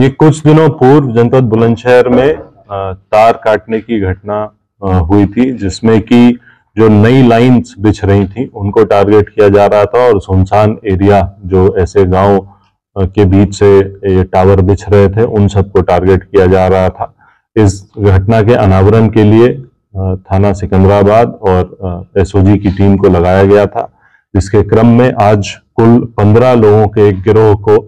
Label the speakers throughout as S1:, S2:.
S1: ये कुछ दिनों पूर्व जनपद बुलंदशहर में तार काटने की घटना हुई थी, जिसमें कि जो नई लाइंस बिछ रही थी, उनको टारगेट किया जा रहा था और सुनसान एरिया, जो ऐसे गाँव के बीच से ये टावर बिछ रहे थे, उन सबको टारगेट किया जा रहा था। इस घटना के अनावरण के लिए थाना सिकंदराबाद और एसओजी की टीम को लगाया गया था, जिसके क्रम में आज कुल पंद्रह लोगों के एक गिरोह को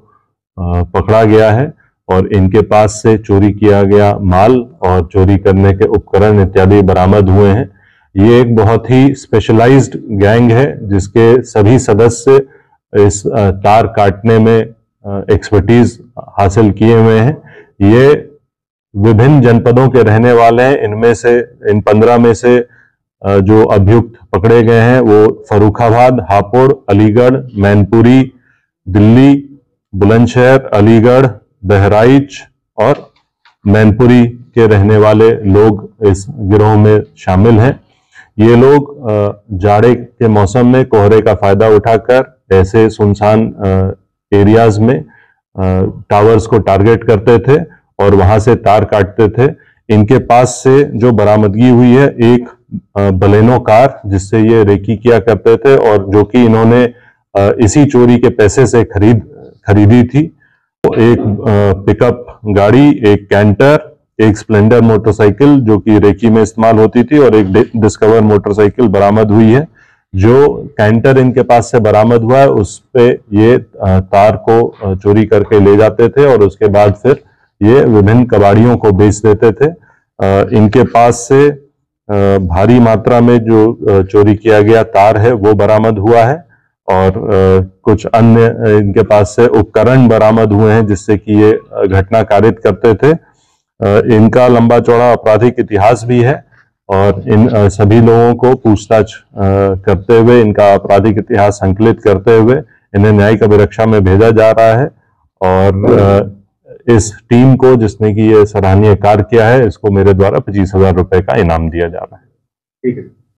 S1: पकड़ा गया है। और इनके पास से चोरी किया गया माल और चोरी करने के उपकरण इत्यादि बरामद हुए हैं। ये एक बहुत ही स्पेशलाइज्ड गैंग है, जिसके सभी सदस्य इस तार काटने में एक्सपर्टीज हासिल किए हुए हैं। ये विभिन्न जनपदों के रहने वाले हैं। इनमें से, इन पंद्रह में से जो अभियुक्त पकड़े गए हैं, वो फरुखाबाद हापुड़, अलीगढ़, मैनपुरी, दिल्ली, बुलंदशहर, अलीगढ़ बहराइच और मैनपुरी के रहने वाले लोग इस गिरोह में शामिल हैं। ये लोग जाड़े के मौसम में कोहरे का फ़ायदा उठाकर ऐसे सुनसान एरियाज़ में टावर्स को टारगेट करते थे और वहाँ से तार काटते थे। इनके पास से जो बरामदगी हुई है, एक बलेनो कार जिससे ये रेकी किया करते थे और जो कि इन्होंने इसी चोरी के पैसे से खरीद, खरीदी थी। एक पिकअप गाड़ी, एक कैंटर एक स्प्लेंडर मोटरसाइकिल जो कि रेकी में इस्तेमाल होती थी और एक डिस्कवर मोटरसाइकिल बरामद हुई है। जो कैंटर इनके पास से बरामद हुआ है, उस पे ये तार को चोरी करके ले जाते थे और उसके बाद फिर ये विभिन्न कबाड़ियों को बेच देते थे। इनके पास से भारी मात्रा में जो चोरी किया गया तार है, वो बरामद हुआ है। और कुछ अन्य इनके पास से उपकरण बरामद हुए हैं जिससे कि ये घटना कारित करते थे। इनका लंबा चौड़ा आपराधिक इतिहास भी है और इन सभी लोगों को पूछताछ करते हुए, इनका आपराधिक इतिहास संकलित करते हुए इन्हें न्यायिक अभिरक्षा में भेजा जा रहा है और इस टीम को जिसने की ये सराहनीय कार्य किया है, इसको मेरे द्वारा पच्चीस हज़ार रुपए का इनाम दिया जा रहा है। ठीक है।